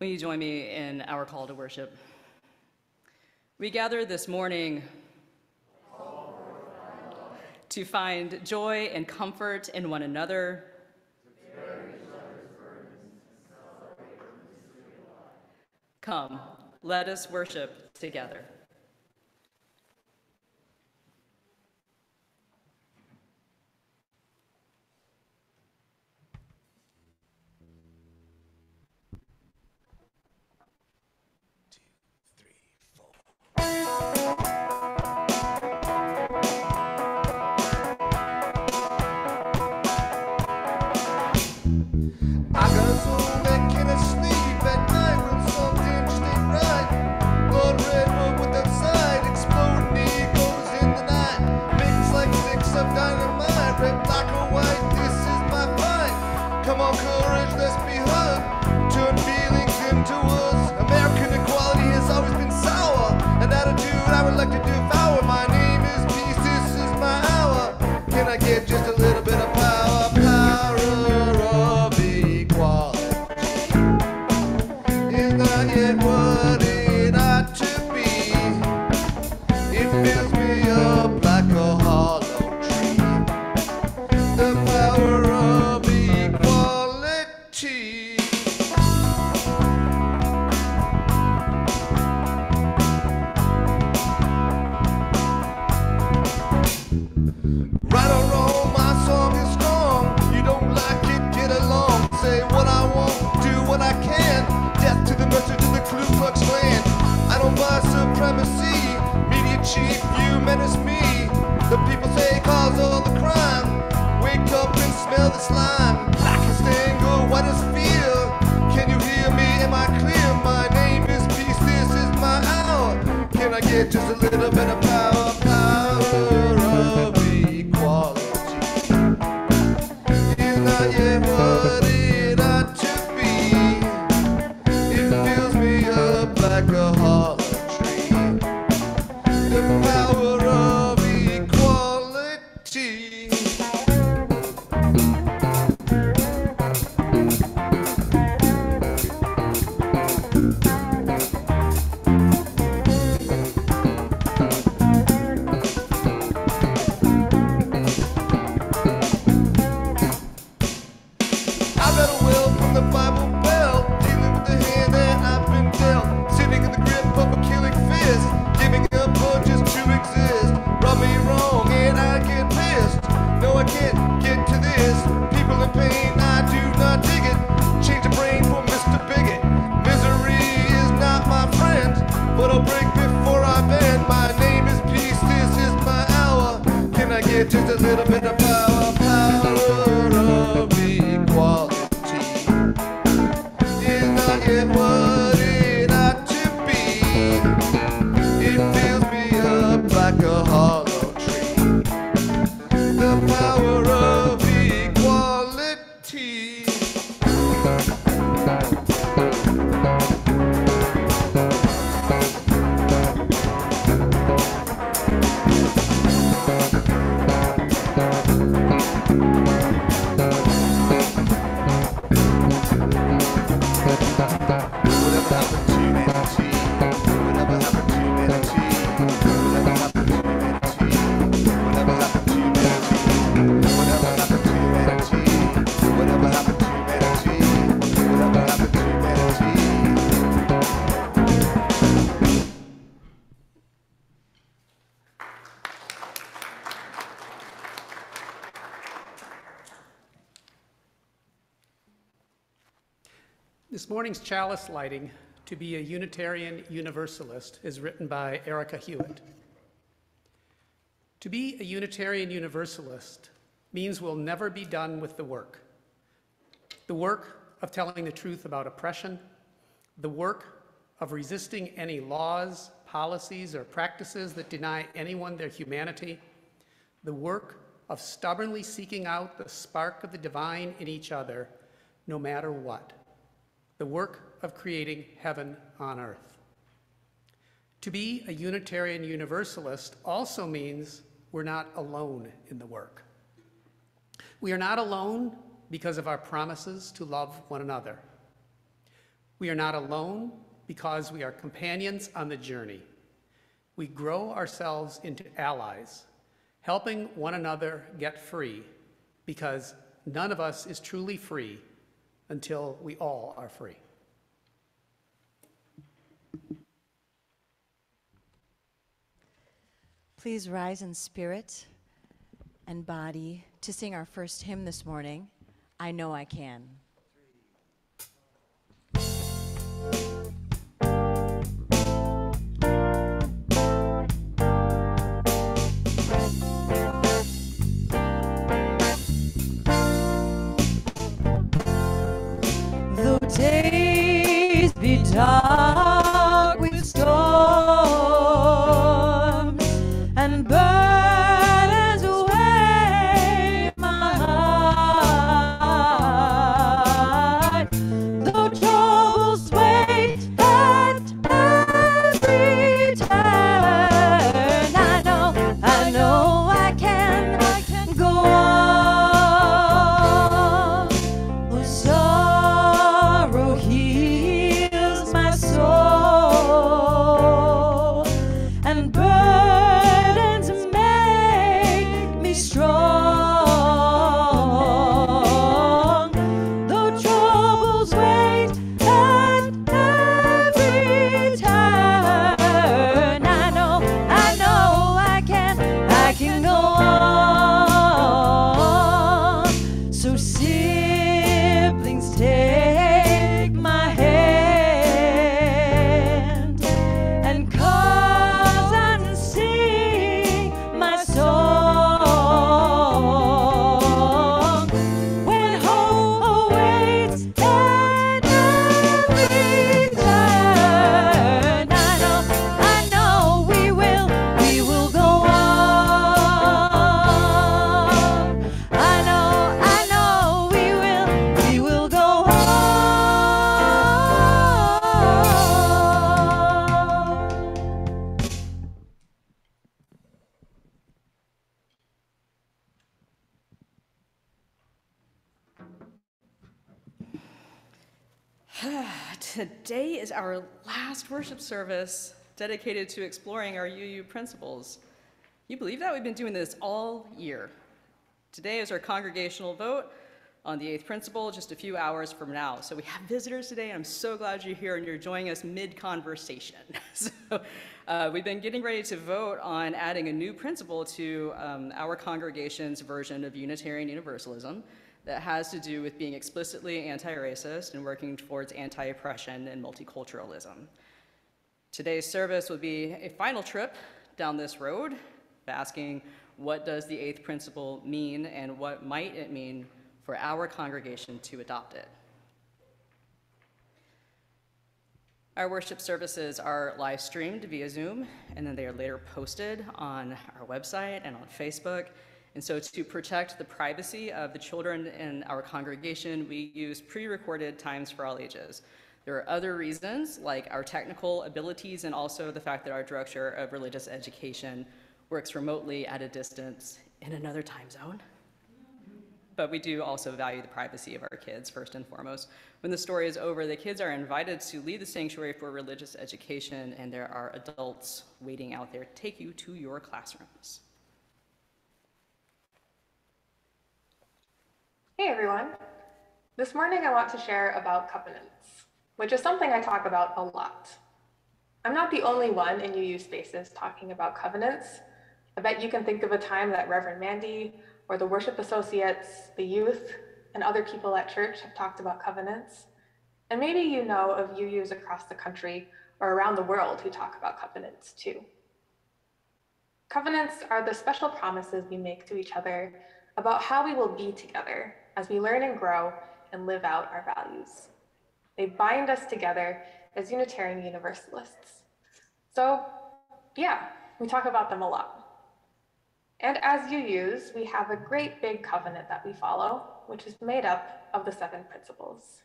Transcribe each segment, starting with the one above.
Will you join me in our call to worship? We gather this morning to find joy and comfort in one another. Come, let us worship together. Chief, you menace me. The people say cause all the crime. Wake up and smell the slime. Black anger, white as fear. Can you hear me? Am I clear? My name is peace. This is my hour. Can I get just a little bit of? Power Whatever morning's chalice lighting, To be a Unitarian Universalist, is written by Erika Hewitt. To be a Unitarian Universalist means we'll never be done with the work. The work of telling the truth about oppression, the work of resisting any laws, policies, or practices that deny anyone their humanity, the work of stubbornly seeking out the spark of the divine in each other, no matter what, the work of creating heaven on earth. To be a Unitarian Universalist also means we're not alone in the work. We are not alone because of our promises to love one another. We are not alone because we are companions on the journey. We grow ourselves into allies, helping one another get free because none of us is truly free until we all are free. Please rise in spirit and body to sing our first hymn this morning, I Know I Can. Worship service dedicated to exploring our UU principles. You believe that? We've been doing this all year. Today is our congregational vote on the eighth principle just a few hours from now. So we have visitors today, and I'm so glad you're here and you're joining us mid-conversation. so uh, we've been getting ready to vote on adding a new principle to um, our congregation's version of Unitarian Universalism that has to do with being explicitly anti-racist and working towards anti-oppression and multiculturalism. Today's service will be a final trip down this road, asking what does the eighth principle mean and what might it mean for our congregation to adopt it. Our worship services are live streamed via Zoom, and then they are later posted on our website and on Facebook. And so, to protect the privacy of the children in our congregation, we use pre recorded times for all ages. There are other reasons, like our technical abilities and also the fact that our director of religious education works remotely at a distance in another time zone. But we do also value the privacy of our kids first and foremost. When the story is over, the kids are invited to leave the sanctuary for religious education, and there are adults waiting out there to take you to your classrooms. Hey everyone. This morning I want to share about covenants, which is something I talk about a lot. I'm not the only one in UU spaces talking about covenants. I bet you can think of a time that Reverend Mandy or the worship associates, the youth, and other people at church have talked about covenants. And maybe you know of UUs across the country or around the world who talk about covenants too. Covenants are the special promises we make to each other about how we will be together as we learn and grow and live out our values. They bind us together as Unitarian Universalists. So, yeah, we talk about them a lot. And as UUs, we have a great big covenant that we follow, which is made up of the seven principles.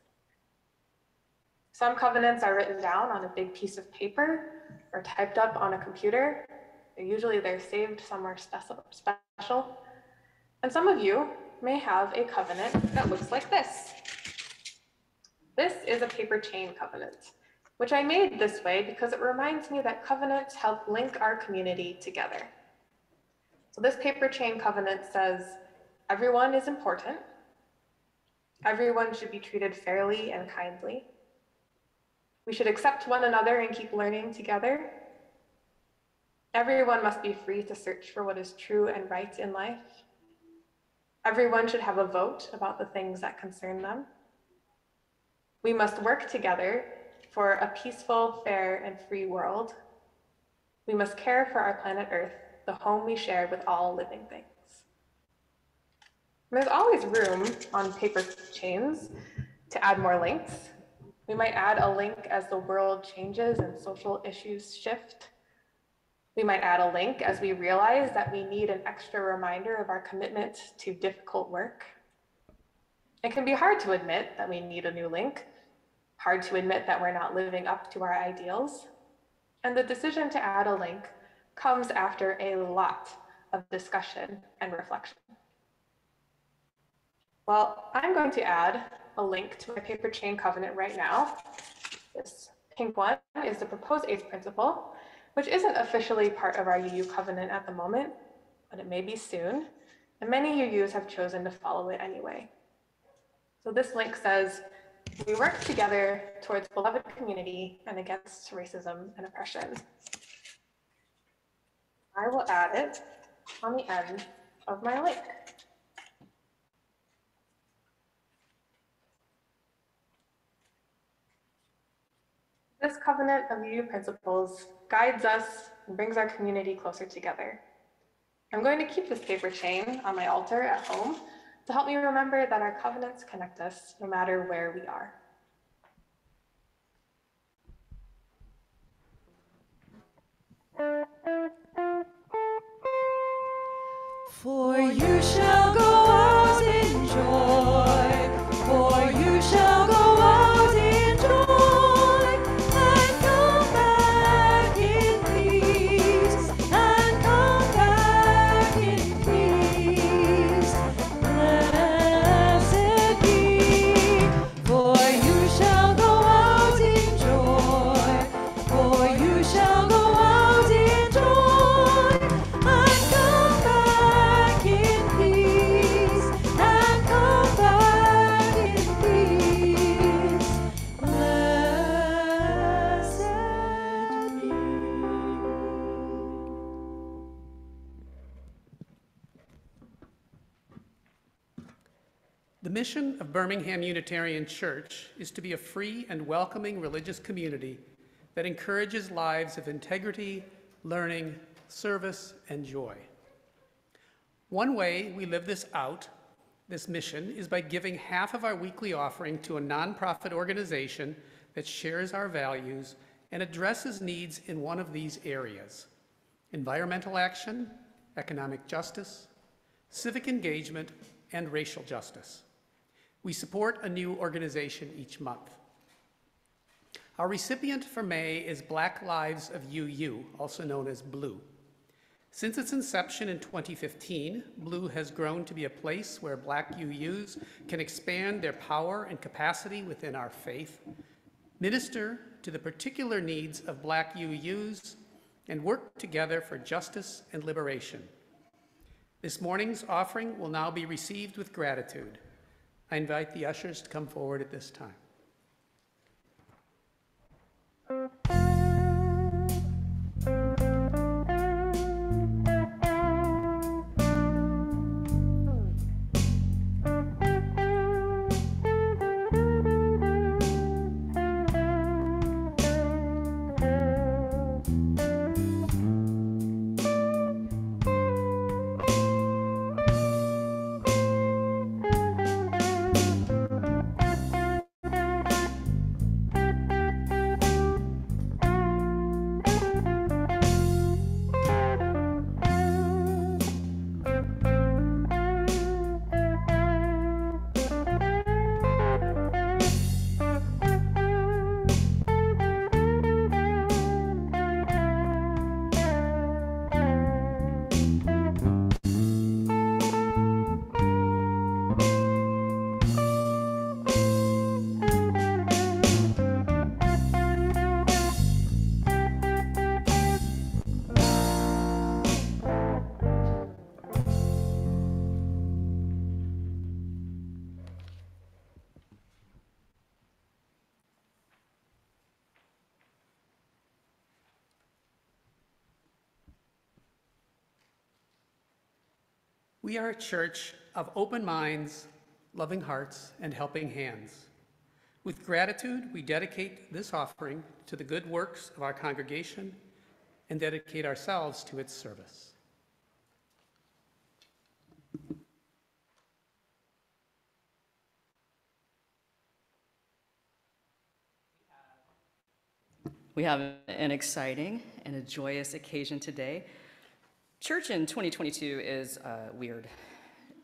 Some covenants are written down on a big piece of paper or typed up on a computer. Usually they're saved somewhere special. And some of you may have a covenant that looks like this. This is a paper chain covenant, which I made this way because it reminds me that covenants help link our community together. So this paper chain covenant says everyone is important. Everyone should be treated fairly and kindly. We should accept one another and keep learning together. Everyone must be free to search for what is true and right in life. Everyone should have a vote about the things that concern them. We must work together for a peaceful, fair, and free world. We must care for our planet Earth, the home we share with all living things. There's always room on paper chains to add more links. We might add a link as the world changes and social issues shift. We might add a link as we realize that we need an extra reminder of our commitment to difficult work. It can be hard to admit that we need a new link, hard to admit that we're not living up to our ideals. And the decision to add a link comes after a lot of discussion and reflection. Well, I'm going to add a link to my paper chain covenant right now. This pink one is the proposed eighth principle, which isn't officially part of our UU covenant at the moment, but it may be soon. And many UUs have chosen to follow it anyway. So this link says, we work together towards beloved community and against racism and oppression. I will add it on the end of my link. This covenant of UU principles guides us and brings our community closer together. I'm going to keep this paper chain on my altar at home to help me remember that our covenants connect us no matter where we are. For you shall go out in joy, mission of Birmingham Unitarian Church is to be a free and welcoming religious community that encourages lives of integrity, learning, service, and joy. One way we live this out, this mission, is by giving half of our weekly offering to a nonprofit organization that shares our values and addresses needs in one of these areas environmental action, economic justice, civic engagement, and racial justice. We support a new organization each month. Our recipient for May is Black Lives of UU, also known as BLUU. Since its inception in 2015, BLUU has grown to be a place where Black UUs can expand their power and capacity within our faith, minister to the particular needs of Black UUs, and work together for justice and liberation. This morning's offering will now be received with gratitude. I invite the ushers to come forward at this time. We are a church of open minds, loving hearts, and helping hands. With gratitude, we dedicate this offering to the good works of our congregation and dedicate ourselves to its service. We have an exciting and a joyous occasion today. Church in 2022 is uh, weird.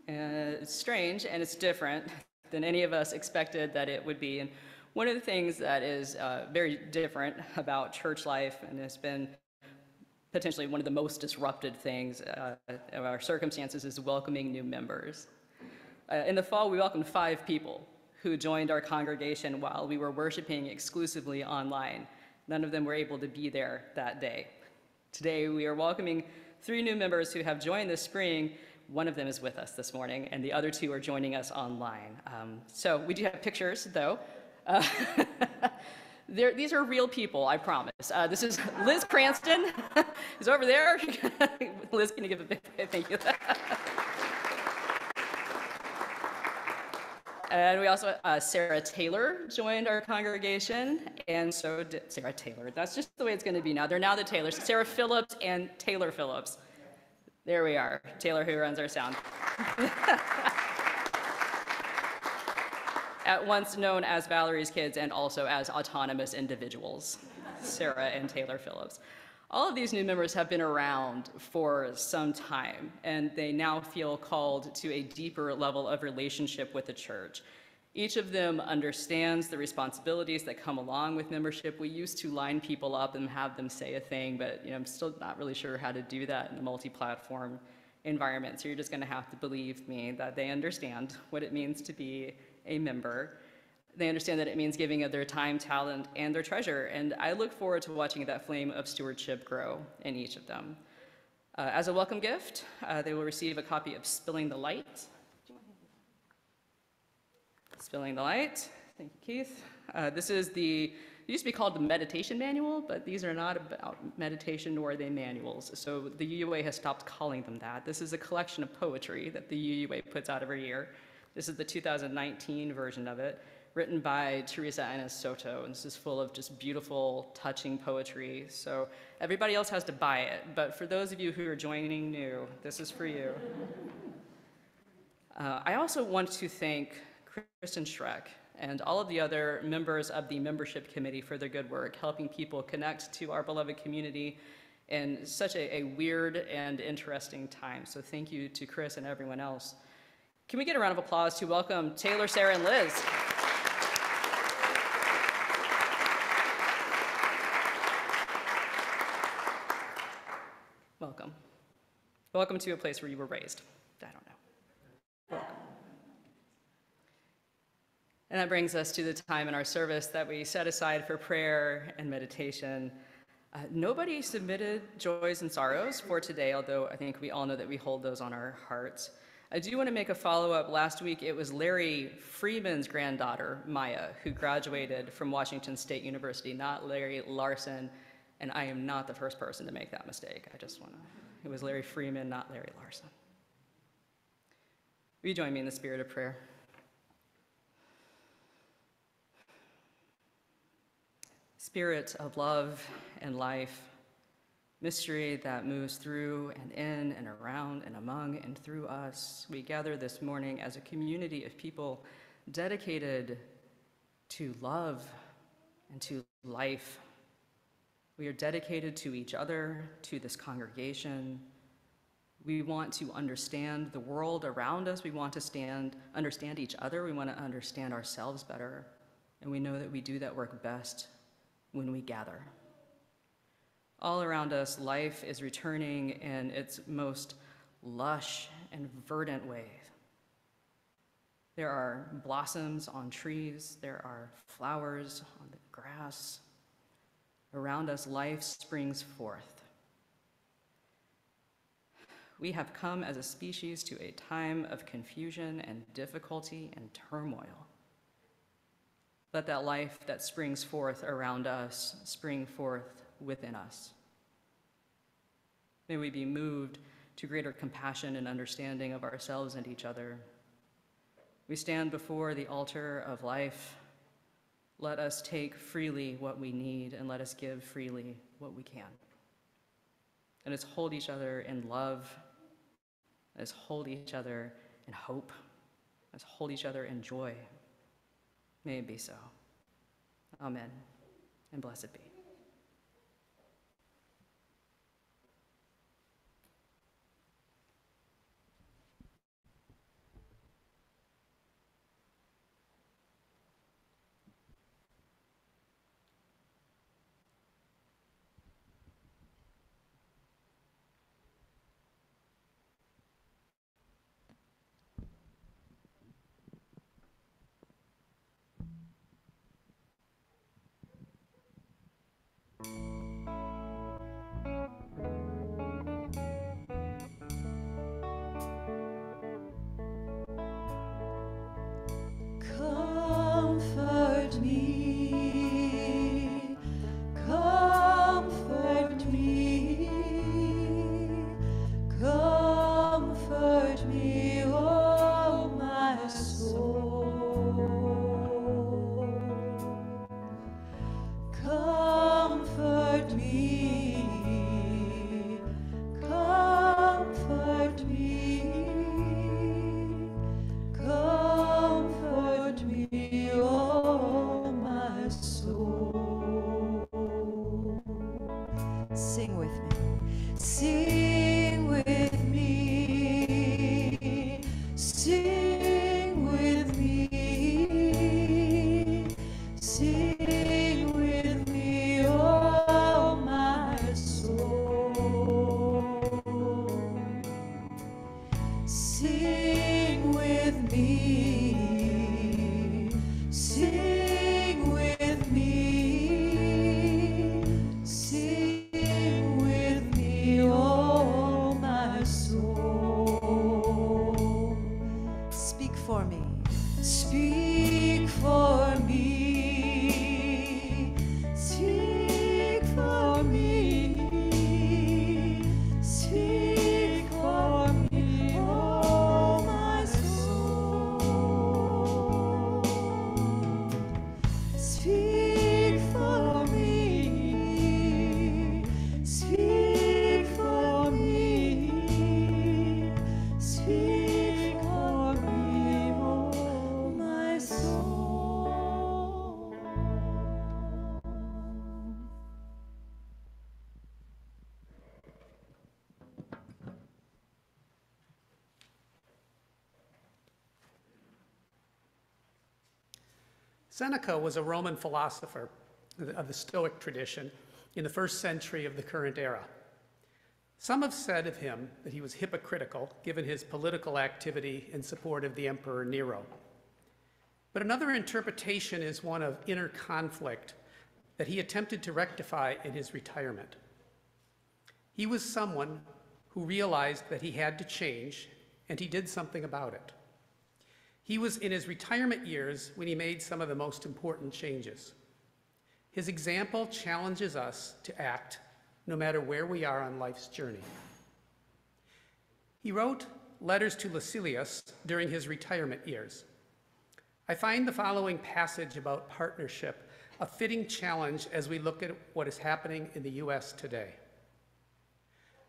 Uh, it's strange and it's different than any of us expected that it would be. And one of the things that is uh, very different about church life and has been potentially one of the most disrupted things uh, of our circumstances is welcoming new members. Uh, in the fall, we welcomed five people who joined our congregation while we were worshiping exclusively online. None of them were able to be there that day. Today, we are welcoming three new members who have joined this spring. One of them is with us this morning, and the other two are joining us online. Um, so we do have pictures, though. Uh, these are real people, I promise. Uh, this is Liz Cranston, who's over there. Liz, can you give a big thank you? And we also, uh, Sarah Taylor joined our congregation, and so did Sarah Taylor. That's just the way it's going to be now. They're now the Taylors. Sarah Phillips and Taylor Phillips. There we are. Taylor, who runs our sound. At once known as Valerie's Kids and also as autonomous individuals, Sarah and Taylor Phillips. All of these new members have been around for some time, and they now feel called to a deeper level of relationship with the church. Each of them understands the responsibilities that come along with membership. We used to line people up and have them say a thing, but you know, I'm still not really sure how to do that in a multi-platform environment. So you're just going to have to believe me that they understand what it means to be a member. They understand that it means giving of their time, talent, and their treasure. And I look forward to watching that flame of stewardship grow in each of them. Uh, as a welcome gift, uh, they will receive a copy of Spilling the Light. Spilling the Light. Thank you, Keith. Uh, this is the, it used to be called the meditation manual, but these are not about meditation nor are they manuals. So the UUA has stopped calling them that. This is a collection of poetry that the UUA puts out every year. This is the 2019 version of it, written by Theresa Inez Soto. And this is full of just beautiful, touching poetry. So everybody else has to buy it. But for those of you who are joining new, this is for you. Uh, I also want to thank Kristen Schreck and all of the other members of the membership committee for their good work, helping people connect to our beloved community in such a, a weird and interesting time. So thank you to Chris and everyone else. Can we get a round of applause to welcome Taylor, Sarah, and Liz? Welcome. Welcome to a place where you were raised. I don't know. Welcome. And that brings us to the time in our service that we set aside for prayer and meditation. Uh, nobody submitted joys and sorrows for today, although I think we all know that we hold those on our hearts. I do want to make a follow up. Last week, it was Larry Freeman's granddaughter, Maya, who graduated from Washington State University, not Larry Larson. And I am not the first person to make that mistake. I just want to, it was Larry Freeman, not Larry Larson. Will you join me in the spirit of prayer? Spirit of love and life, mystery that moves through and in and around and among and through us, we gather this morning as a community of people dedicated to love and to life. We are dedicated to each other, to this congregation. We want to understand the world around us. We want to stand, understand each other. We want to understand ourselves better. And we know that we do that work best when we gather. All around us, life is returning in its most lush and verdant way. There are blossoms on trees, there are flowers on the grass. Around us, life springs forth. We have come as a species to a time of confusion and difficulty and turmoil. Let that life that springs forth around us spring forth within us. May we be moved to greater compassion and understanding of ourselves and each other. We stand before the altar of life. Let us take freely what we need and let us give freely what we can. And let's hold each other in love. Let's hold each other in hope. Let's hold each other in joy. May it be so. Amen. And blessed be. Seneca was a Roman philosopher of the Stoic tradition in the first century of the current era. Some have said of him that he was hypocritical given his political activity in support of the Emperor Nero. But another interpretation is one of inner conflict that he attempted to rectify in his retirement. He was someone who realized that he had to change, and he did something about it. He was in his retirement years when he made some of the most important changes. His example challenges us to act no matter where we are on life's journey. He wrote letters to Lucilius during his retirement years. I find the following passage about partnership a fitting challenge as we look at what is happening in the U.S. today.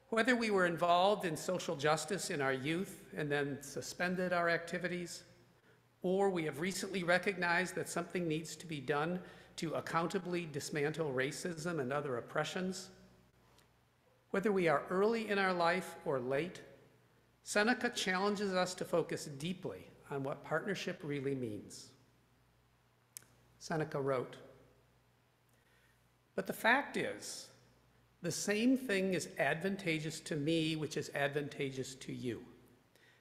Whether we were involved in social justice in our youth and then suspended our activities, or we have recently recognized that something needs to be done to accountably dismantle racism and other oppressions, whether we are early in our life or late, Seneca challenges us to focus deeply on what partnership really means. Seneca wrote, But the fact is, the same thing is advantageous to me which is advantageous to you.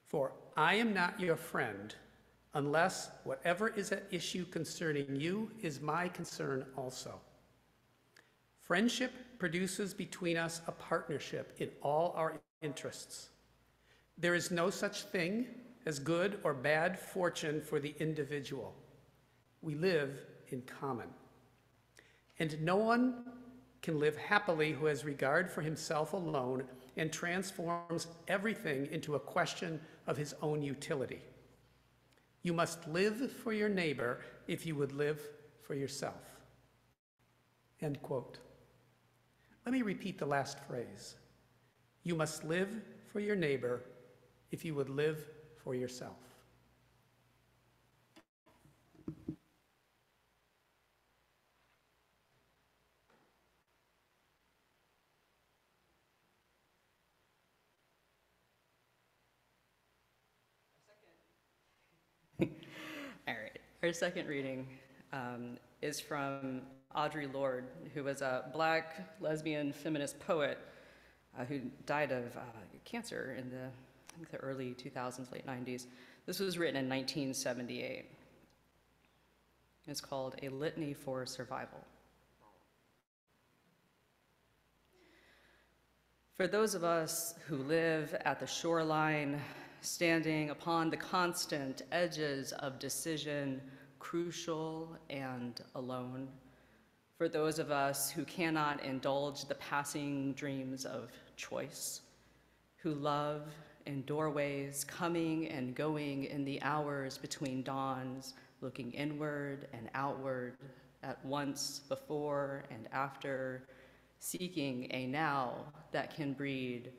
For I am not your friend unless whatever is at issue concerning you is my concern also. Friendship produces between us a partnership in all our interests. There is no such thing as good or bad fortune for the individual. We live in common. And no one can live happily who has regard for himself alone and transforms everything into a question of his own utility. You must live for your neighbor if you would live for yourself. End quote. Let me repeat the last phrase. You must live for your neighbor if you would live for yourself. All right. Our second reading um, is from Audre Lorde, who was a black lesbian feminist poet uh, who died of uh, cancer in the, I think the early 2000s, late 90s. This was written in 1978. It's called A Litany for Survival. For those of us who live at the shoreline, standing upon the constant edges of decision, crucial and alone. For those of us who cannot indulge the passing dreams of choice, who love in doorways, coming and going in the hours between dawns, looking inward and outward, at once, before and after, seeking a now that can breed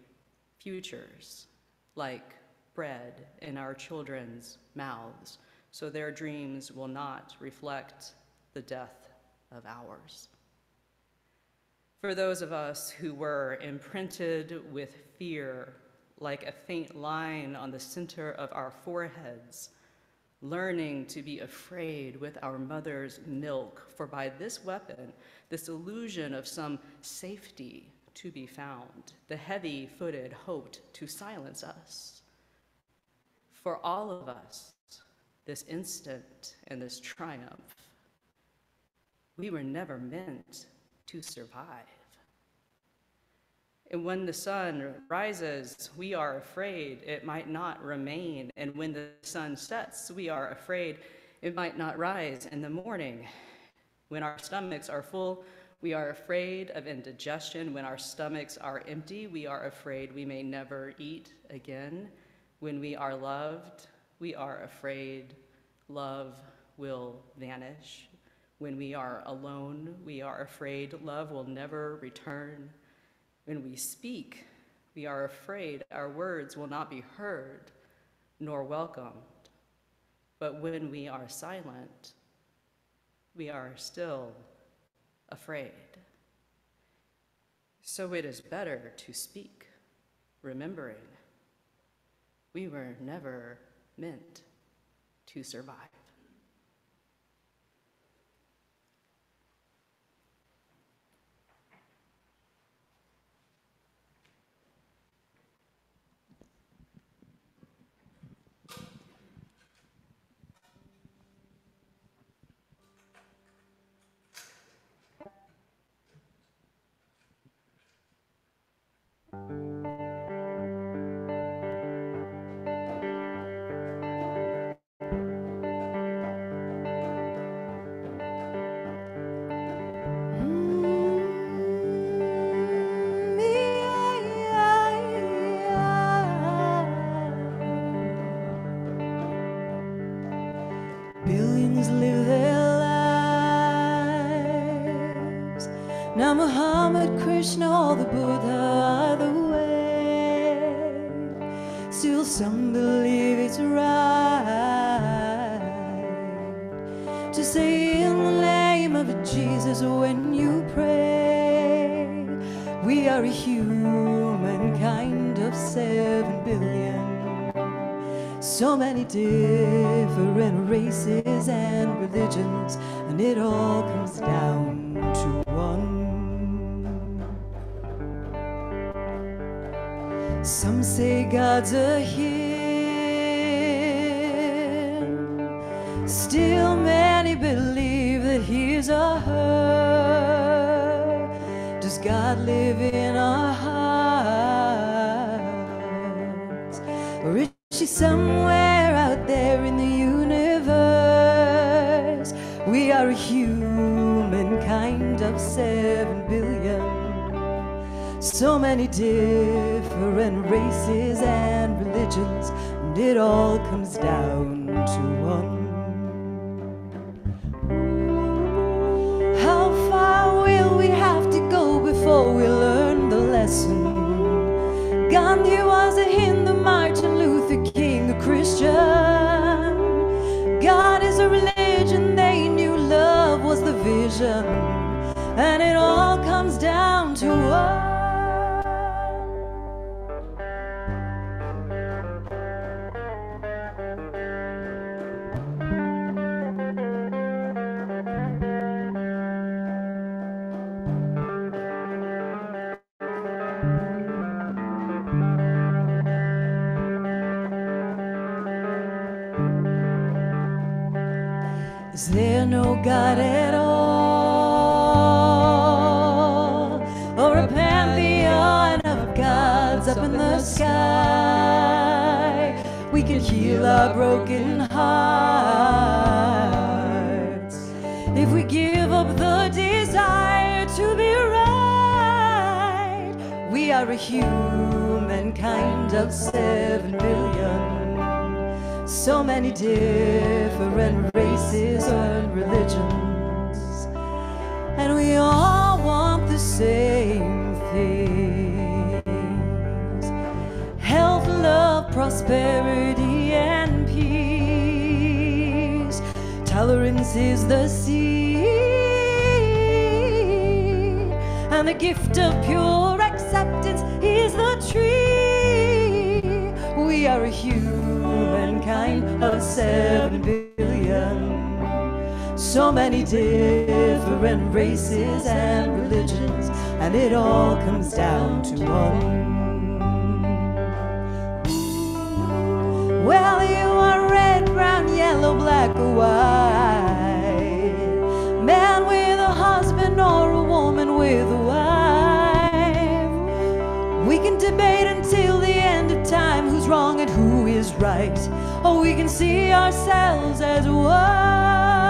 futures like bread in our children's mouths, so their dreams will not reflect the death of ours. For those of us who were imprinted with fear, like a faint line on the center of our foreheads, learning to be afraid with our mother's milk, for by this weapon, this illusion of some safety to be found, the heavy footed hoped to silence us. For all of us, this instant and this triumph, we were never meant to survive. And when the sun rises, we are afraid it might not remain. And when the sun sets, we are afraid it might not rise in the morning. When our stomachs are full, we are afraid of indigestion. When our stomachs are empty, we are afraid we may never eat again. When we are loved, we are afraid love will vanish. When we are alone, we are afraid love will never return. When we speak, we are afraid our words will not be heard nor welcomed. But when we are silent, we are still afraid. So it is better to speak, remembering we were never meant to survive. Many different races and religions, and it all comes down to one. Some say God's a him. Different races and religions, and it all comes down to one. How far will we have to go before we learn the lesson? Gandhi was a Hindu, Is the seed, and the gift of pure acceptance is the tree. We are a humankind of seven billion. So many different races and religions, and it all comes down to one. Well, you are red, brown, yellow, black, or white. With a wife. We can debate until the end of time who's wrong and who is right. Or we can see ourselves as one.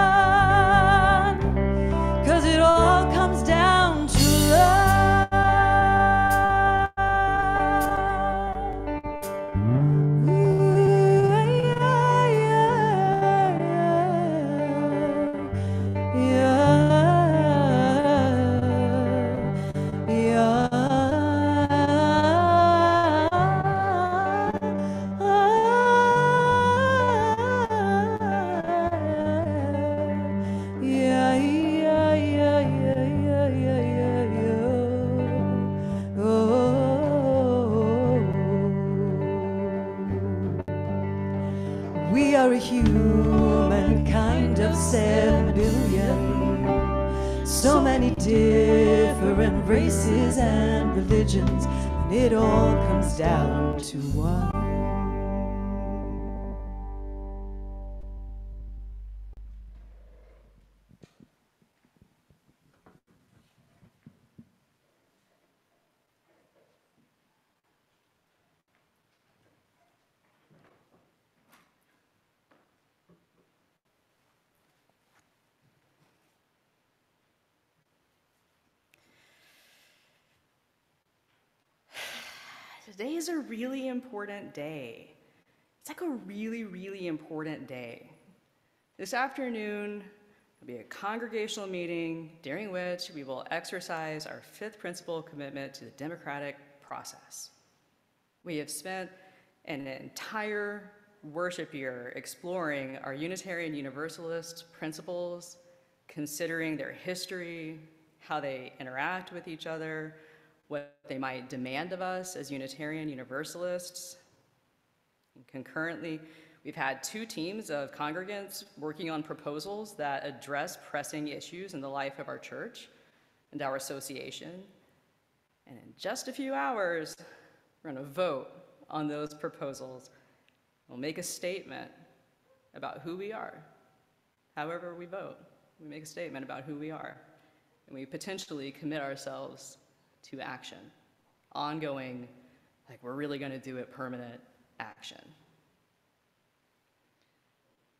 It all comes down to one. Today is a really important day. It's like a really, really important day. This afternoon will be a congregational meeting during which we will exercise our fifth principle commitment to the democratic process. We have spent an entire worship year exploring our Unitarian Universalist principles, considering their history, how they interact with each other, what they might demand of us as Unitarian Universalists. And concurrently, we've had two teams of congregants working on proposals that address pressing issues in the life of our church and our association. And in just a few hours, we're going to vote on those proposals. We'll make a statement about who we are. However, we vote, we make a statement about who we are. And we potentially commit ourselves to action, ongoing, like we're really going to do it, permanent action.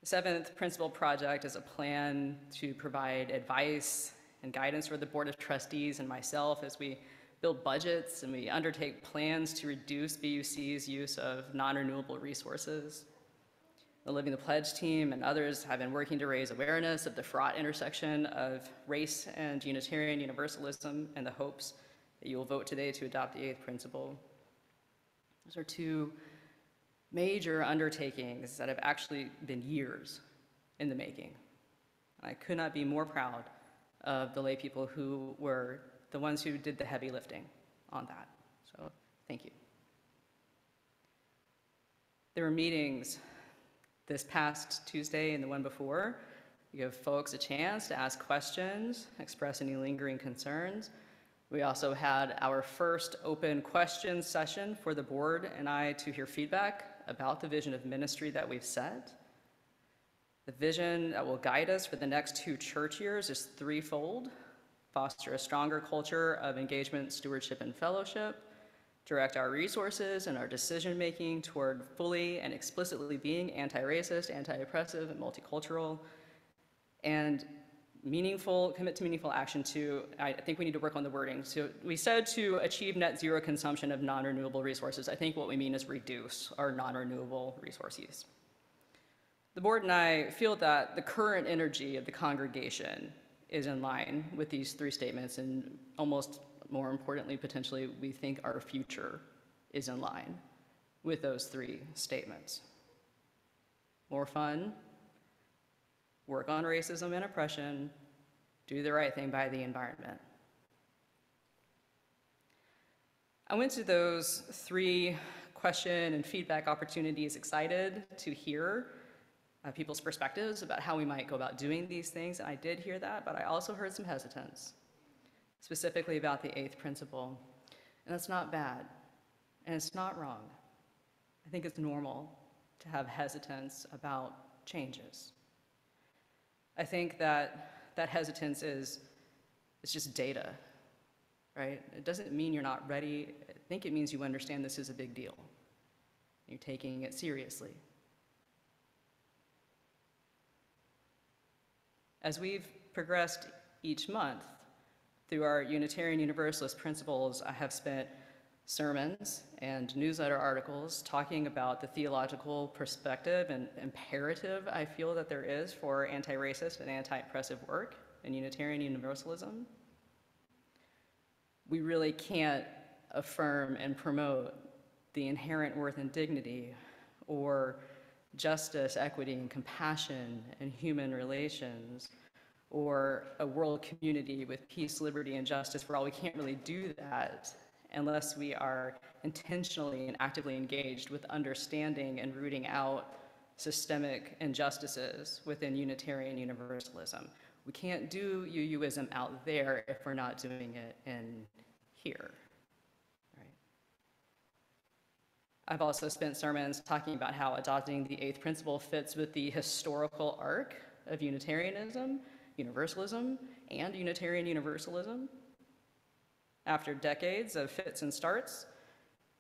The seventh principle project is a plan to provide advice and guidance for the Board of Trustees and myself as we build budgets and we undertake plans to reduce BUC's use of non-renewable resources. The Living the Pledge team and others have been working to raise awareness of the fraught intersection of race and Unitarian Universalism and the hopes that you will vote today to adopt the eighth principle. Those are two major undertakings that have actually been years in the making. I could not be more proud of the lay people who were the ones who did the heavy lifting on that. So thank you. There were meetings this past Tuesday and the one before. You give folks a chance to ask questions, express any lingering concerns. We also had our first open question session for the board and I to hear feedback about the vision of ministry that we've set. The vision that will guide us for the next two church years is threefold foster a stronger culture of engagement, stewardship, and fellowship, direct our resources and our decision making toward fully and explicitly being anti racist, anti oppressive, and multicultural, and meaningful, commit to meaningful action to, I think we need to work on the wording. So we said to achieve net zero consumption of non renewable resources. I think what we mean is reduce our non renewable resource use. The board and I feel that the current energy of the congregation is in line with these three statements, and almost more importantly, potentially, we think our future is in line with those three statements. More fun, work on racism and oppression, do the right thing by the environment. I went to those three question and feedback opportunities excited to hear uh, people's perspectives about how we might go about doing these things, and I did hear that, but I also heard some hesitance, specifically about the eighth principle. And that's not bad, and it's not wrong. I think it's normal to have hesitance about changes. I think that that hesitance is it's just data, right? It doesn't mean you're not ready. I think it means you understand this is a big deal. You're taking it seriously. As we've progressed each month through our Unitarian Universalist principles, I have spent sermons and newsletter articles talking about the theological perspective and imperative I feel that there is for anti racist and anti oppressive work in Unitarian Universalism. We really can't affirm and promote the inherent worth and dignity or justice, equity, and compassion and human relations, or a world community with peace, liberty, and justice for all. We can't really do that unless we are intentionally and actively engaged with understanding and rooting out systemic injustices within Unitarian Universalism. We can't do UUism out there if we're not doing it in here. I've also spent sermons talking about how adopting the eighth principle fits with the historical arc of Unitarianism, Universalism, and Unitarian Universalism. After decades of fits and starts,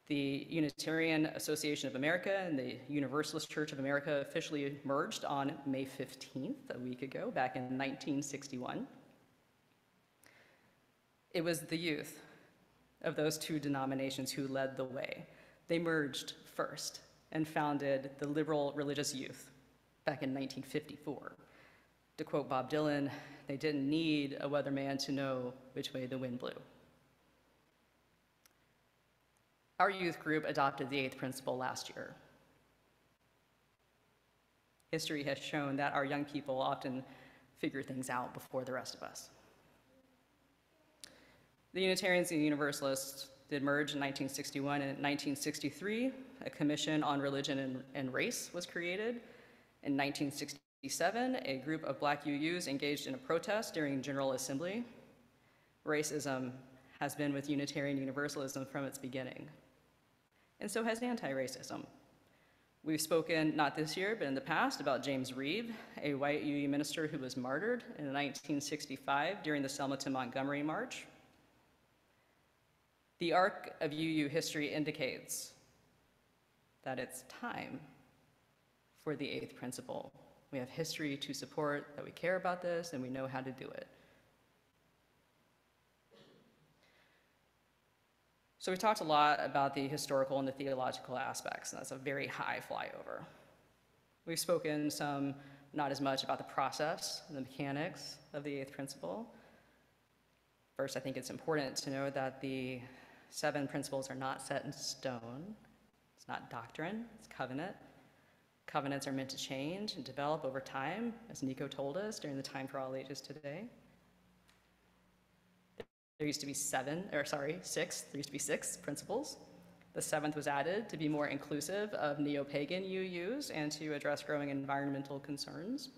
the Unitarian Association of America and the Universalist Church of America officially merged on May 15th, a week ago, back in 1961. It was the youth of those two denominations who led the way. They merged first and founded the Liberal Religious Youth back in 1954. To quote Bob Dylan, they didn't need a weatherman to know which way the wind blew. Our youth group adopted the eighth principle last year. History has shown that our young people often figure things out before the rest of us. The Unitarians and Universalists did merge in 1961 and in 1963. A commission on religion and, and race was created. In 1967, a group of black UUs engaged in a protest during General Assembly. Racism has been with Unitarian Universalism from its beginning. And so has anti-racism. We've spoken, not this year, but in the past, about James Reeb, a white UU minister who was martyred in 1965 during the Selma to Montgomery March. The arc of UU history indicates that it's time for the eighth principle. We have history to support that we care about this and we know how to do it. So we talked a lot about the historical and the theological aspects, and that's a very high flyover. We've spoken some, not as much, about the process and the mechanics of the eighth principle. First, I think it's important to know that the seven principles are not set in stone. It's not doctrine, it's covenant. Covenants are meant to change and develop over time, as Nico told us during the Time for All Ages today. There used to be seven, or sorry, six, there used to be six principles. The seventh was added to be more inclusive of neo pagan UUs and to address growing environmental concerns.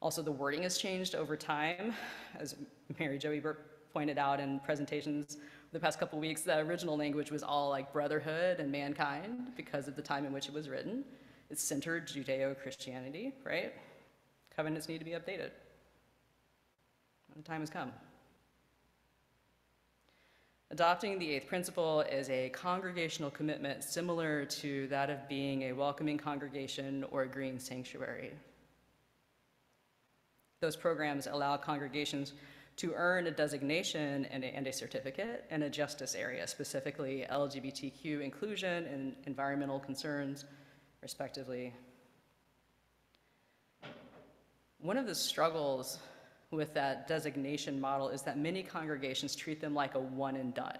Also, the wording has changed over time. As Mary Jo Ebert pointed out in presentations the past couple weeks, the original language was all like brotherhood and mankind because of the time in which it was written. It's centered Judeo Christianity, right? Covenants need to be updated. The time has come. Adopting the eighth principle is a congregational commitment similar to that of being a welcoming congregation or a green sanctuary. Those programs allow congregations to earn a designation and a, and a certificate in a justice area, specifically LGBTQ inclusion and environmental concerns, respectively. One of the struggles with that designation model is that many congregations treat them like a one and done.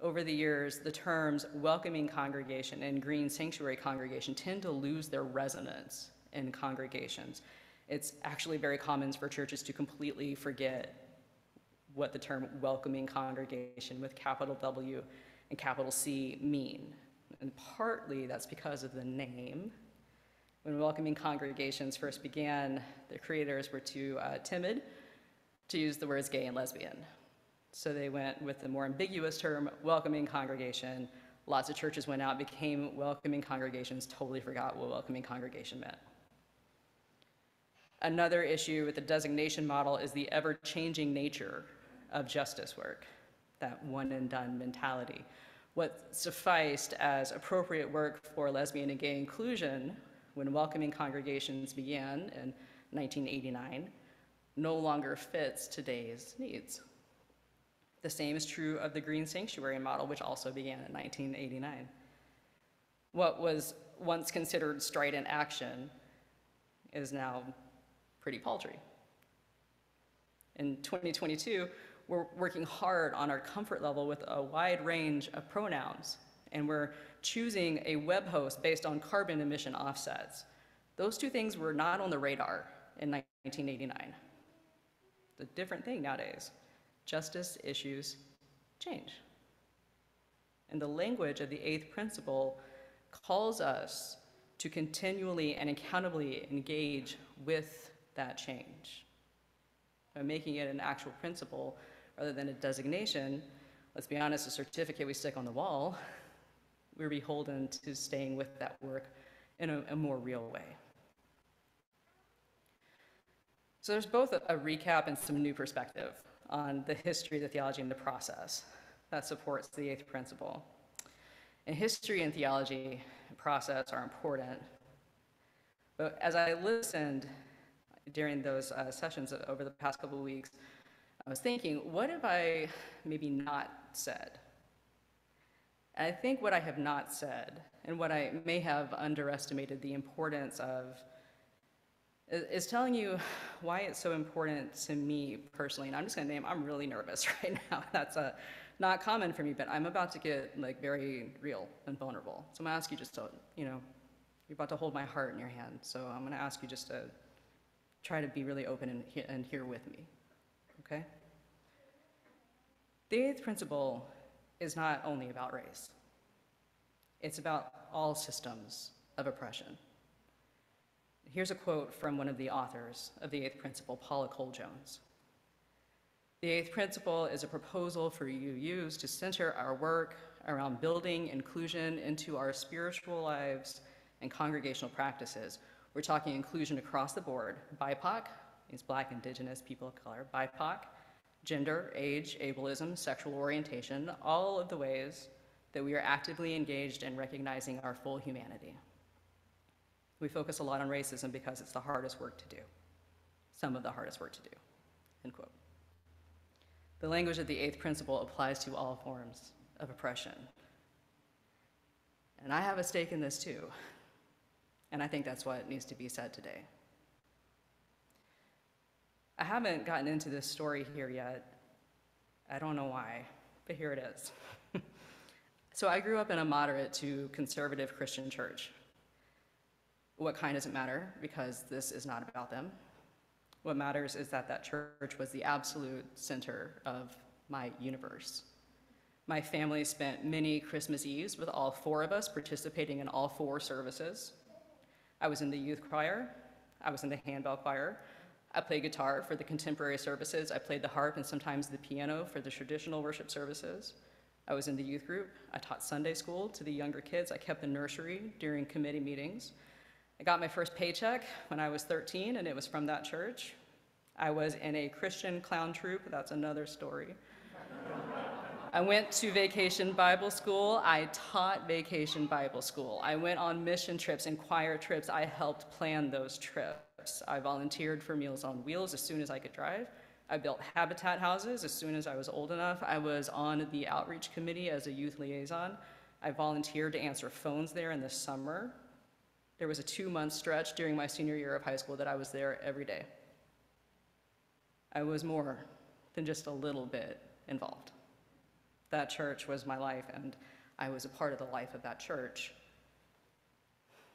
Over the years, the terms welcoming congregation and green sanctuary congregation tend to lose their resonance in congregations. It's actually very common for churches to completely forget what the term welcoming congregation with capital W and capital C mean. And partly that's because of the name, when welcoming congregations first began, the creators were too uh, timid to use the words gay and lesbian. So they went with the more ambiguous term, welcoming congregation. Lots of churches went out, became welcoming congregations, totally forgot what welcoming congregation meant. Another issue with the designation model is the ever changing nature of justice work, that one and done mentality. What sufficed as appropriate work for lesbian and gay inclusion when welcoming congregations began in 1989 no longer fits today's needs. The same is true of the Green Sanctuary model, which also began in 1989. What was once considered strident action is now pretty paltry. In 2022, we're working hard on our comfort level with a wide range of pronouns and we're choosing a web host based on carbon emission offsets. Those two things were not on the radar in 1989. It's a different thing nowadays. Justice issues change. And the language of the eighth principle calls us to continually and accountably engage with that change. By making it an actual principle rather than a designation, let's be honest, a certificate we stick on the wall we're beholden to staying with that work in a, a more real way. So there's both a, a recap and some new perspective on the history, the theology, and the process that supports the eighth principle. And history and theology and process are important. But as I listened during those uh, sessions over the past couple of weeks, I was thinking, what have I maybe not said? I think what I have not said, and what I may have underestimated the importance of, is, telling you why it's so important to me personally. And I'm just gonna name, I'm really nervous right now. That's a, not common for me, but I'm about to get like very real and vulnerable. So I'm gonna ask you just to, you know, you're about to hold my heart in your hand. So I'm gonna ask you just to try to be really open and, and here with me, okay? The eighth principle is not only about race. It's about all systems of oppression. Here's a quote from one of the authors of the Eighth Principle, Paula Cole Jones. The Eighth Principle is a proposal for UUs to center our work around building inclusion into our spiritual lives and congregational practices. We're talking inclusion across the board BIPOC, means Black, Indigenous, people of color, BIPOC, gender, age, ableism, sexual orientation, all of the ways that we are actively engaged in recognizing our full humanity. We focus a lot on racism because it's the hardest work to do, some of the hardest work to do, end quote. The language of the eighth principle applies to all forms of oppression. And I have a stake in this too. And I think that's what needs to be said today. I haven't gotten into this story here yet. I don't know why, but here it is. so I grew up in a moderate to conservative Christian church. What kind doesn't matter because this is not about them. What matters is that that church was the absolute center of my universe. My family spent many Christmas Eves with all four of us participating in all four services. I was in the youth choir, I was in the handbell choir, I played guitar for the contemporary services, I played the harp and sometimes the piano for the traditional worship services. I was in the youth group, I taught Sunday school to the younger kids, I kept the nursery during committee meetings. I got my first paycheck when I was 13, and it was from that church. I was in a Christian clown troupe, that's another story. I went to vacation Bible school. I taught vacation Bible school. I went on mission trips and choir trips. I helped plan those trips. I volunteered for Meals on Wheels as soon as I could drive. I built habitat houses as soon as I was old enough. I was on the outreach committee as a youth liaison. I volunteered to answer phones there in the summer. There was a two month stretch during my senior year of high school that I was there every day. I was more than just a little bit involved. That church was my life, and I was a part of the life of that church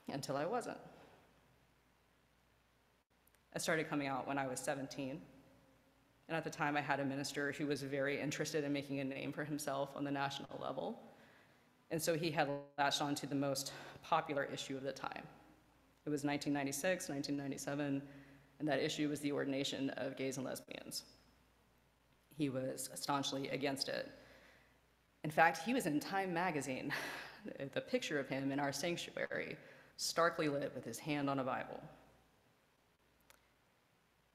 until I wasn't. I started coming out when I was 17. And at the time, I had a minister who was very interested in making a name for himself on the national level. And so he had latched onto the most popular issue of the time. It was 1996, 1997, and that issue was the ordination of gays and lesbians. He was staunchly against it. In fact, he was in Time magazine, the picture of him in our sanctuary, starkly lit with his hand on a Bible.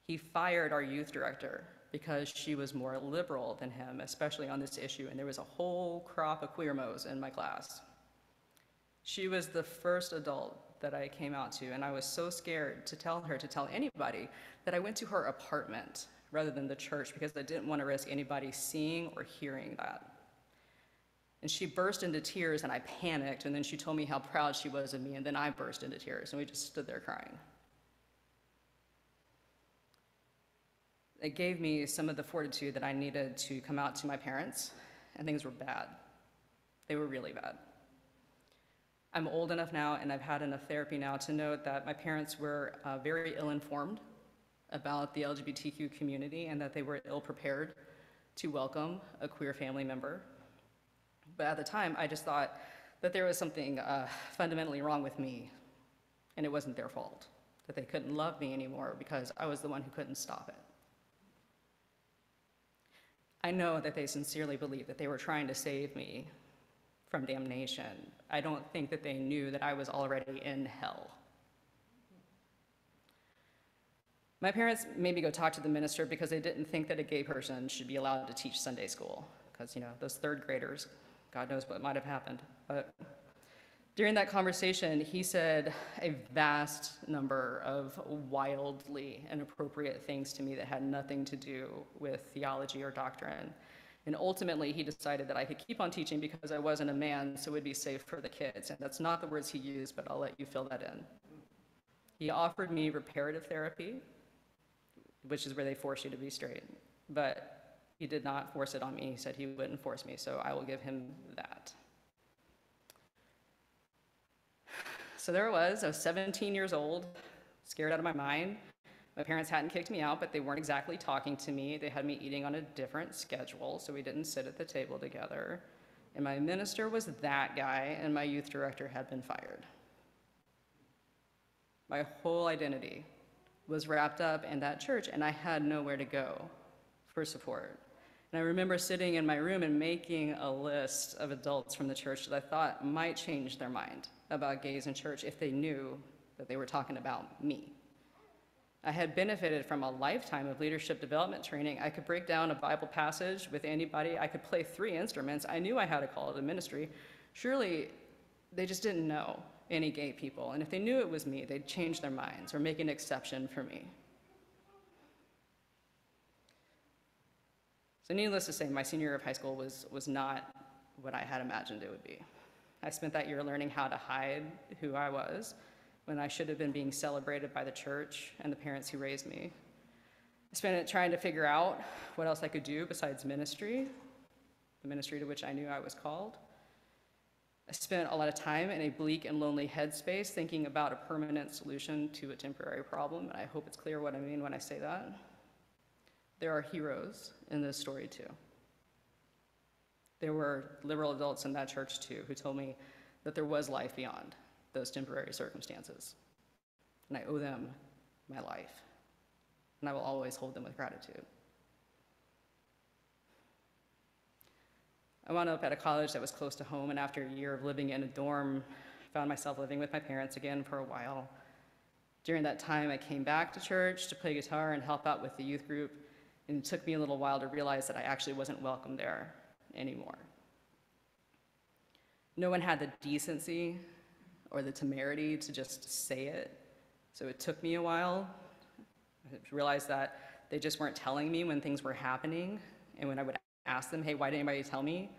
He fired our youth director because she was more liberal than him, especially on this issue, and there was a whole crop of queer mo's in my class. She was the first adult that I came out to, and I was so scared to tell her to tell anybody that I went to her apartment rather than the church because I didn't want to risk anybody seeing or hearing that. And she burst into tears, and I panicked, and then she told me how proud she was of me, and then I burst into tears, and we just stood there crying. It gave me some of the fortitude that I needed to come out to my parents, and things were bad. They were really bad. I'm old enough now, and I've had enough therapy now to know that my parents were uh, very ill informed about the LGBTQ community and that they were ill prepared to welcome a queer family member. But at the time, I just thought that there was something uh, fundamentally wrong with me, and it wasn't their fault, that they couldn't love me anymore because I was the one who couldn't stop it. I know that they sincerely believed that they were trying to save me from damnation. I don't think that they knew that I was already in hell. My parents made me go talk to the minister because they didn't think that a gay person should be allowed to teach Sunday school. Because, you know, those third graders, God knows what might have happened. But during that conversation, he said a vast number of wildly inappropriate things to me that had nothing to do with theology or doctrine. And ultimately, he decided that I could keep on teaching because I wasn't a man, so it would be safe for the kids. And that's not the words he used, but I'll let you fill that in. He offered me reparative therapy, which is where they force you to be straight. But he did not force it on me. He said he wouldn't force me, so I will give him that. So there I was. I was 17 years old, scared out of my mind. My parents hadn't kicked me out, but they weren't exactly talking to me. They had me eating on a different schedule, so we didn't sit at the table together. And my minister was that guy, and my youth director had been fired. My whole identity was wrapped up in that church, and I had nowhere to go for support. And I remember sitting in my room and making a list of adults from the church that I thought might change their mind about gays in church if they knew that they were talking about me. I had benefited from a lifetime of leadership development training. I could break down a Bible passage with anybody. I could play three instruments. I knew I had a call to ministry. Surely they just didn't know any gay people. And if they knew it was me, they'd change their minds or make an exception for me. So needless to say, my senior year of high school was, was not what I had imagined it would be. I spent that year learning how to hide who I was when I should have been being celebrated by the church and the parents who raised me. I spent it trying to figure out what else I could do besides ministry, the ministry to which I knew I was called. I spent a lot of time in a bleak and lonely headspace thinking about a permanent solution to a temporary problem, and I hope it's clear what I mean when I say that. There are heroes in this story too. There were liberal adults in that church too who told me that there was life beyond those temporary circumstances. And I owe them my life. And I will always hold them with gratitude. I wound up at a college that was close to home, and after a year of living in a dorm, found myself living with my parents again for a while. During that time, I came back to church to play guitar and help out with the youth group, and it took me a little while to realize that I actually wasn't welcome there anymore. No one had the decency or the temerity to just say it, so it took me a while. I realized that they just weren't telling me when things were happening, and when I would ask them, hey, why didn't anybody tell me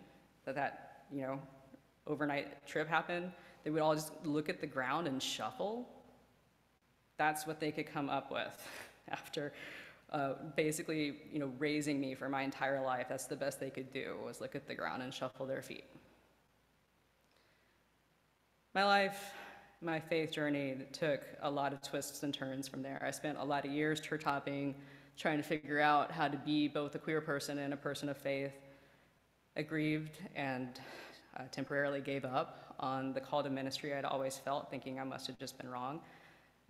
that that, you know, overnight trip happened, they would all just look at the ground and shuffle. That's what they could come up with after uh, basically, you know, raising me for my entire life. That's the best they could do was look at the ground and shuffle their feet. My life, my faith journey took a lot of twists and turns from there. I spent a lot of years church hopping, trying to figure out how to be both a queer person and a person of faith. I grieved and uh, temporarily gave up on the call to ministry I'd always felt, thinking I must have just been wrong.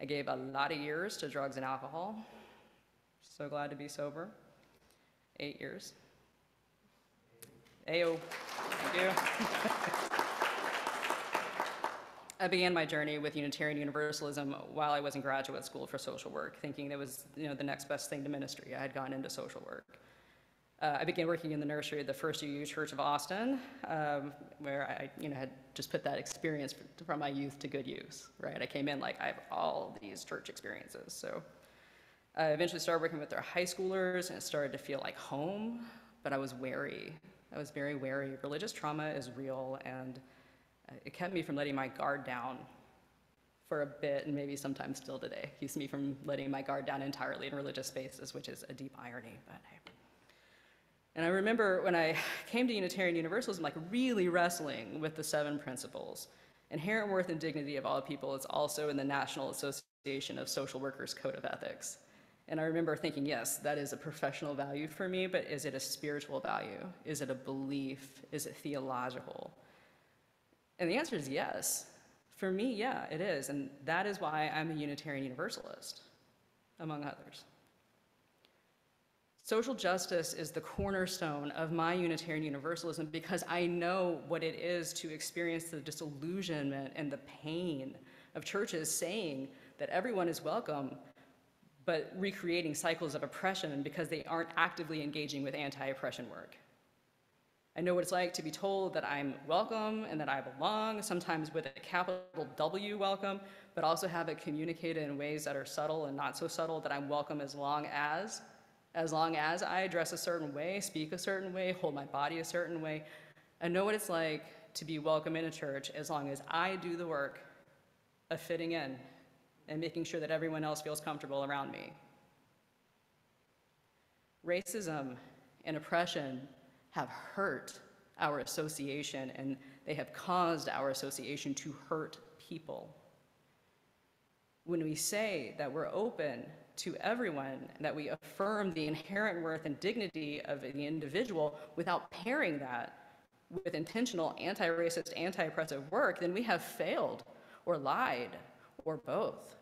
I gave a lot of years to drugs and alcohol. So glad to be sober. Eight years. Ayo. Thank you. I began my journey with Unitarian Universalism while I was in graduate school for social work, thinking it was you know, the next best thing to ministry. I had gone into social work. Uh, I began working in the nursery at the First UU Church of Austin, um, where I you know, had just put that experience from my youth to good use, right? I came in like, I have all these church experiences. So I eventually started working with their high schoolers, and it started to feel like home, but I was wary. I was very wary. Religious trauma is real, and uh, it kept me from letting my guard down for a bit, and maybe sometimes still today. Keeps me from letting my guard down entirely in religious spaces, which is a deep irony, but hey. And I remember when I came to Unitarian Universalism, like really wrestling with the seven principles. Inherent worth and dignity of all people is also in the National Association of Social Workers Code of Ethics. And I remember thinking, yes, that is a professional value for me, but is it a spiritual value? Is it a belief? Is it theological? And the answer is yes. For me, yeah, it is. And that is why I'm a Unitarian Universalist, among others. Social justice is the cornerstone of my Unitarian Universalism because I know what it is to experience the disillusionment and the pain of churches saying that everyone is welcome, but recreating cycles of oppression because they aren't actively engaging with anti oppression work. I know what it's like to be told that I'm welcome and that I belong, sometimes with a capital W welcome, but also have it communicated in ways that are subtle and not so subtle that I'm welcome as long as, as long as I dress a certain way, speak a certain way, hold my body a certain way. I know what it's like to be welcome in a church as long as I do the work of fitting in and making sure that everyone else feels comfortable around me. Racism and oppression have hurt our association and they have caused our association to hurt people. When we say that we're open to everyone, and that we affirm the inherent worth and dignity of the individual without pairing that with intentional anti racist, anti oppressive work, then we have failed or lied or both.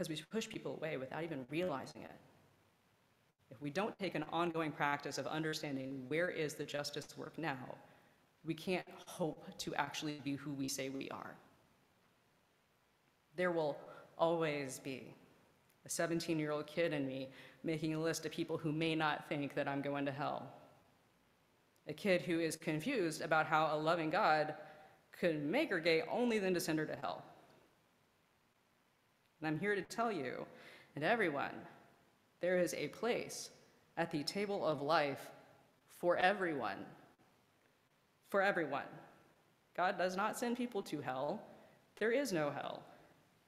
Because we push people away without even realizing it. If we don't take an ongoing practice of understanding where is the justice work now, we can't hope to actually be who we say we are. There will always be a 17 year old kid in me making a list of people who may not think that I'm going to hell. A kid who is confused about how a loving God could make her gay only then to send her to hell. And I'm here to tell you and everyone there is a place at the table of life for everyone. For everyone. God does not send people to hell. There is no hell.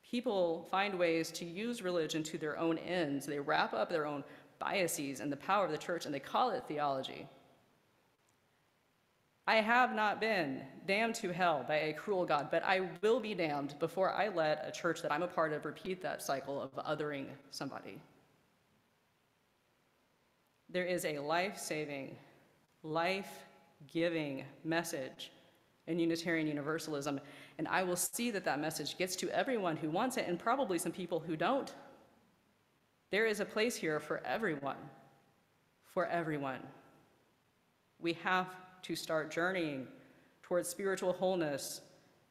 People find ways to use religion to their own ends. They wrap up their own biases and the power of the church and they call it theology. I have not been damned to hell by a cruel God, but I will be damned before I let a church that I'm a part of repeat that cycle of othering somebody. There is a life saving, life giving message in Unitarian Universalism, and I will see that that message gets to everyone who wants it and probably some people who don't. There is a place here for everyone, for everyone. We have to start journeying towards spiritual wholeness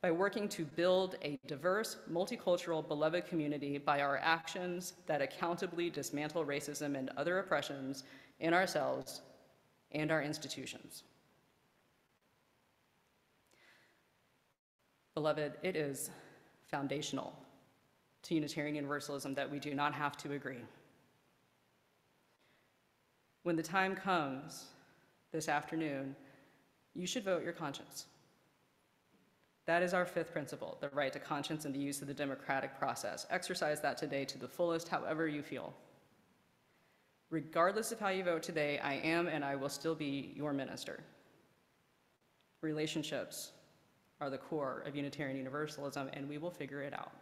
by working to build a diverse, multicultural, beloved community by our actions that accountably dismantle racism and other oppressions in ourselves and our institutions. Beloved, it is foundational to Unitarian Universalism that we do not have to agree. When the time comes this afternoon, you should vote your conscience. That is our fifth principle, the right to conscience and the use of the democratic process. Exercise that today to the fullest, however you feel. Regardless of how you vote today, I am and I will still be your minister. Relationships are the core of Unitarian Universalism, and we will figure it out.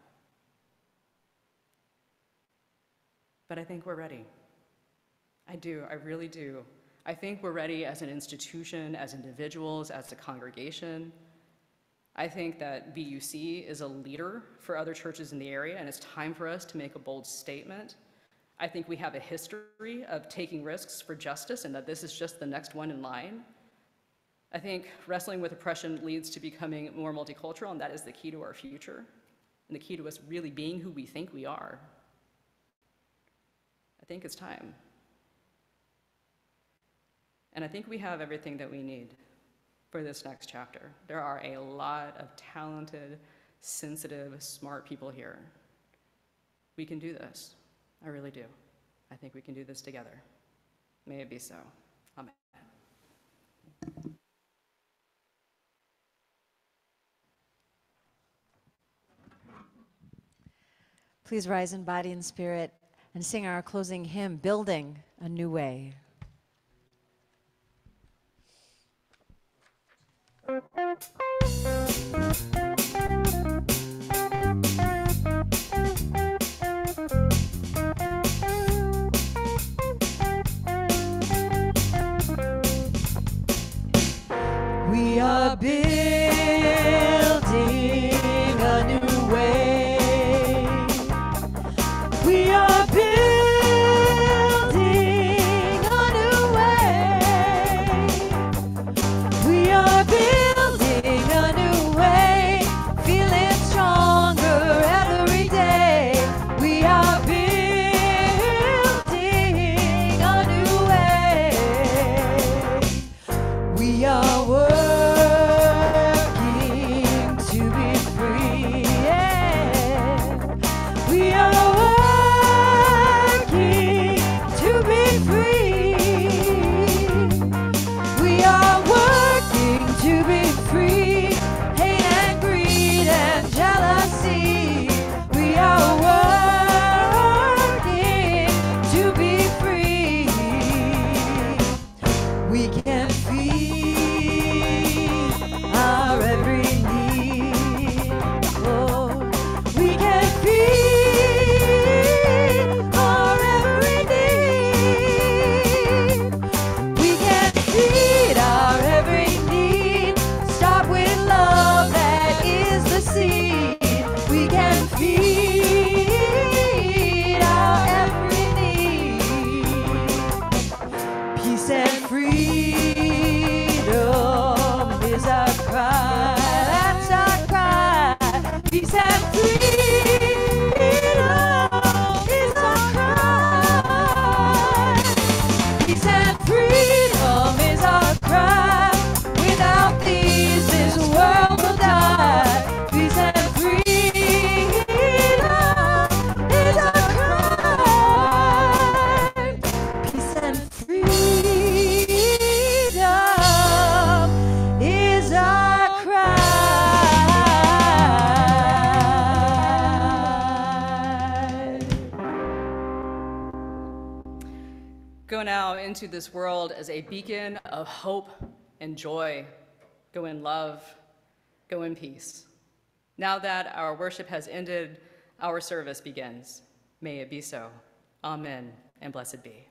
But I think we're ready. I do, I really do. I think we're ready as an institution, as individuals, as a congregation. I think that BUC is a leader for other churches in the area, and it's time for us to make a bold statement. I think we have a history of taking risks for justice, and that this is just the next one in line. I think wrestling with oppression leads to becoming more multicultural, and that is the key to our future, and the key to us really being who we think we are. I think it's time. And I think we have everything that we need for this next chapter. There are a lot of talented, sensitive, smart people here. We can do this. I really do. I think we can do this together. May it be so. Amen. Please rise in body and spirit and sing our closing hymn, Building a New Way. Thank you. And joy. Go in love, go in peace. Now that our worship has ended, our service begins. May it be so. Amen and blessed be.